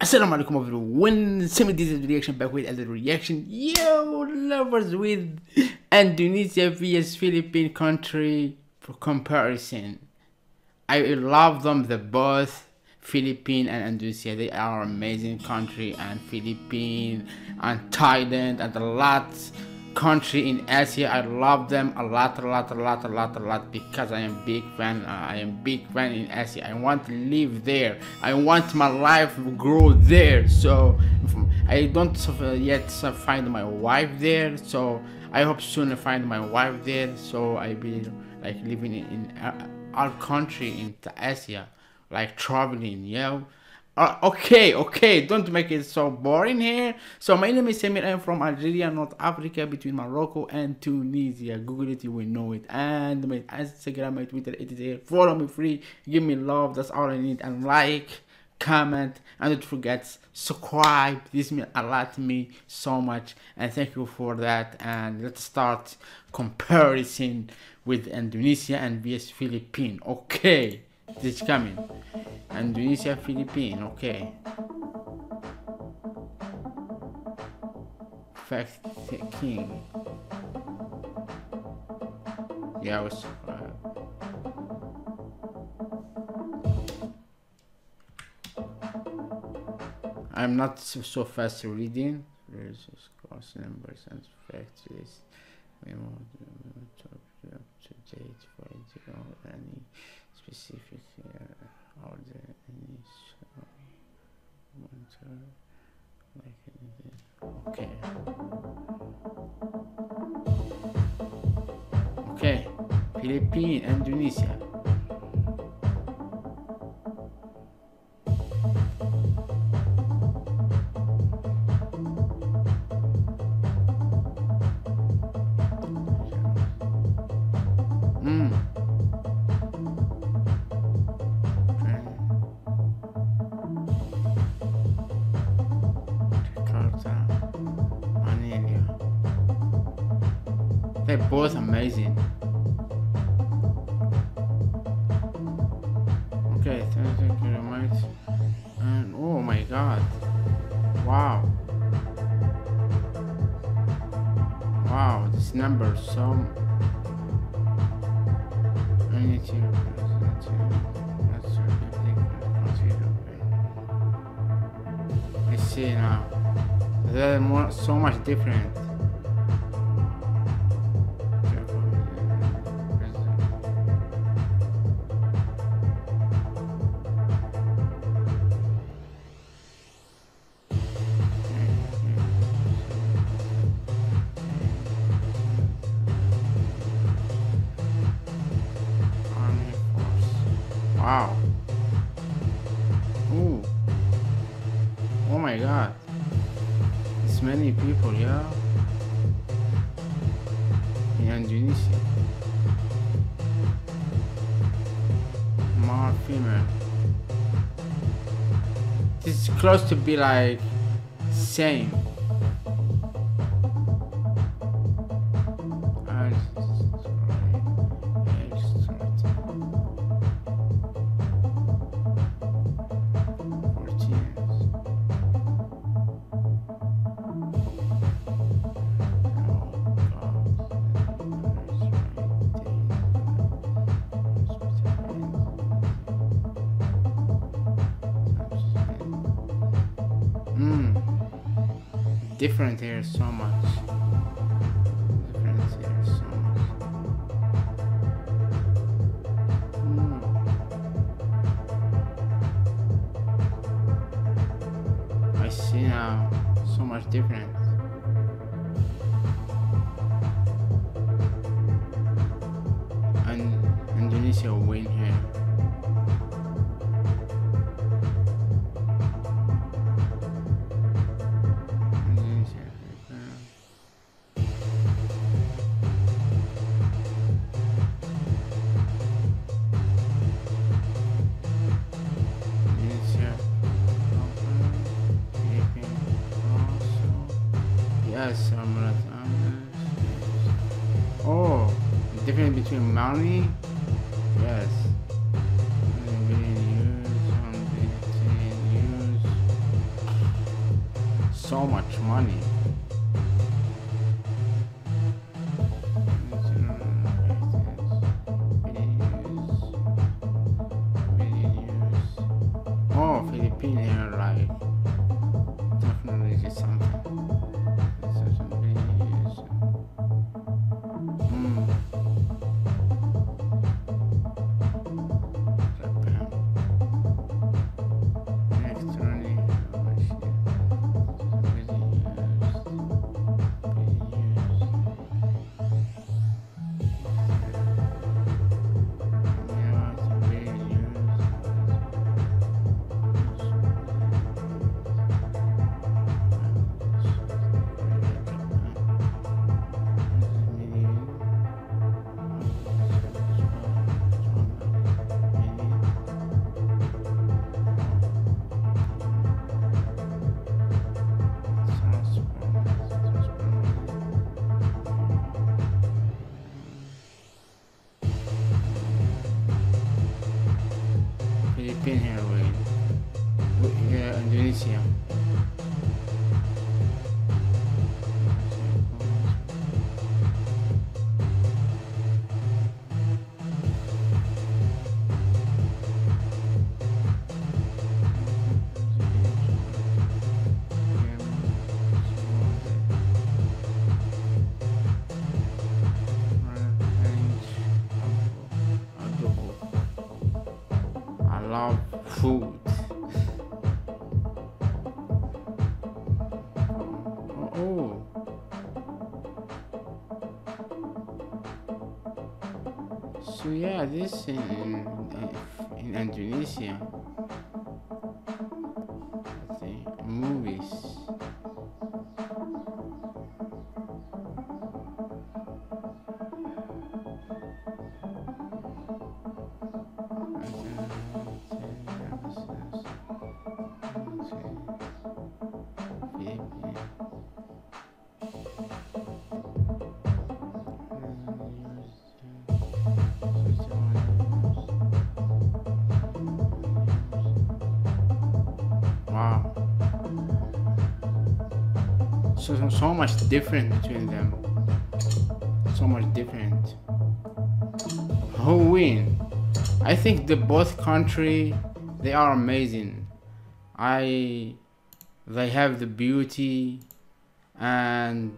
Assalamu alaikum everyone, Samir DZ reaction back with another reaction. Yo, lovers with Indonesia vs Philippine country for comparison. I love them, the both Philippine and Indonesia. They are amazing country and Philippine and Thailand and a lot country in Asia. I love them a lot, a lot, a lot, a lot, a lot because I am big fan. Uh, I am big fan in Asia. I want to live there. I want my life to grow there. So I don't yet find my wife there. So I hope soon I find my wife there. So I be like living in, uh, our country in Asia, like traveling. You know uh, okay, okay, don't make it so boring here. So my name is Samir. I'm from Algeria, North Africa, between Morocco and Tunisia. Google it, you will know it. And my Instagram, my Twitter, it is here. Follow me free. Give me love. That's all I need. And like, comment, and don't forget subscribe. This means a lot to me so much. And thank you for that. And let's start comparison with Indonesia and vs Philippines. Okay, is coming. Indonesia, Philippines, okay. Fact King. Yeah, I was surprised. I'm not so, so fast reading. There's cross numbers and facts. We want to up to date for any specific order any winter like okay okay Philippines Indonesia They're both amazing. Okay, thank you very much. And oh my god. Wow. Wow, this number so to I see now. They're more so much different. Wow. Ooh. Oh my god. It's many people, yeah. In Indonesia. More female. This is close to be like same. Different here so much. I see now so much different. And Indonesia win here. Yes, I'm gonna. I'm gonna. Oh, difference between money. Yes. So much money. Love food. Oh. So yeah, this in in, in Indonesia. See, movies. Wow. So, so so much different between them. So much different. Who win? I think the both country they are amazing. I they have the beauty and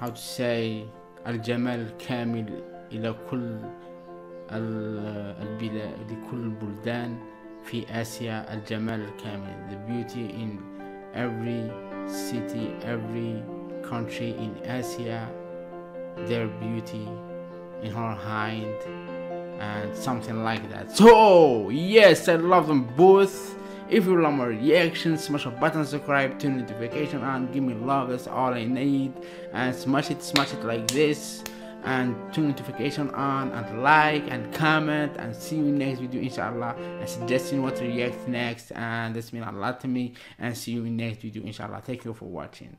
how to say الجمال الكامل إلى كل ال- البلاد لكل البلدان في آسيا الجمال الكامل the beauty in every city every country in Asia their beauty in her hand and something like that so yes I love them both if you love my reaction smash a button subscribe turn notification on give me love that's all I need and smash it smash it like this and turn notification on and like and comment and see you next video inshallah. And suggesting what to react next. And this means a lot to me. And see you in next video inshallah. Thank you for watching